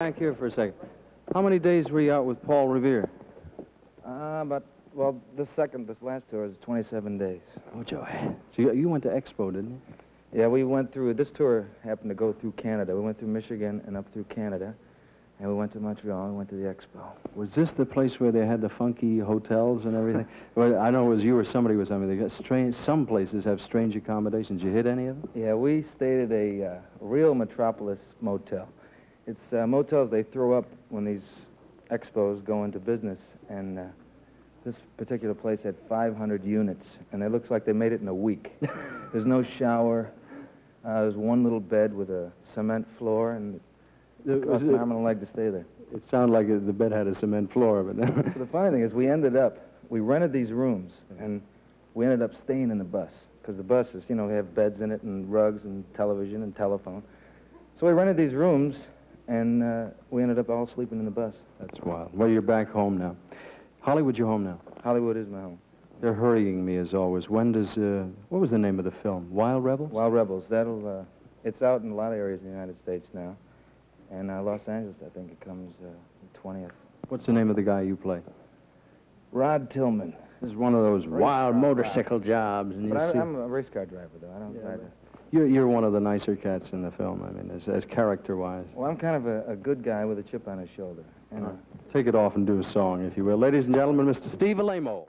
Back here for a second. How many days were you out with Paul Revere? Uh, but, well, this second, this last tour is 27 days. Oh, Joe. So you, you went to Expo, didn't you? Yeah, we went through, this tour happened to go through Canada. We went through Michigan and up through Canada. And we went to Montreal and went to the Expo. Was this the place where they had the funky hotels and everything? well, I know it was you or somebody was me they got strange. Some places have strange accommodations. You hit any of them? Yeah, we stayed at a uh, real metropolis motel. It's uh, motels they throw up when these expos go into business, and uh, this particular place had 500 units, and it looks like they made it in a week. There's no shower. Uh, there's one little bed with a cement floor, and it cost an arm and a leg to stay there. It sounded like the bed had a cement floor, but So the funny thing is, we ended up, we rented these rooms, and we ended up staying in the bus, because the buses, you know, have beds in it, and rugs, and television, and telephone. So we rented these rooms, and uh, we ended up all sleeping in the bus. that's wild. Well, you're back home now. Hollywood, you're home now. Hollywood is my home. They're hurrying me as always. When does uh, what was the name of the film? Wild Rebels. Wild Rebels, that'll, uh, it's out in a lot of areas in the United States now. And uh, Los Angeles, I think it comes uh, the 20th. What's the name of the guy you play? Rod Tillman. This is one of those wild car motorcycle jobs, and you But see. I, I'm a race car driver, though. I don't Yeah, try to... You're, you're one of the nicer cats in the film, I mean, as, as character-wise. Well, I'm kind of a, a good guy with a chip on his shoulder. And, uh, Take it off and do a song, if you will. Ladies and gentlemen, Mr. Steve Alaimo.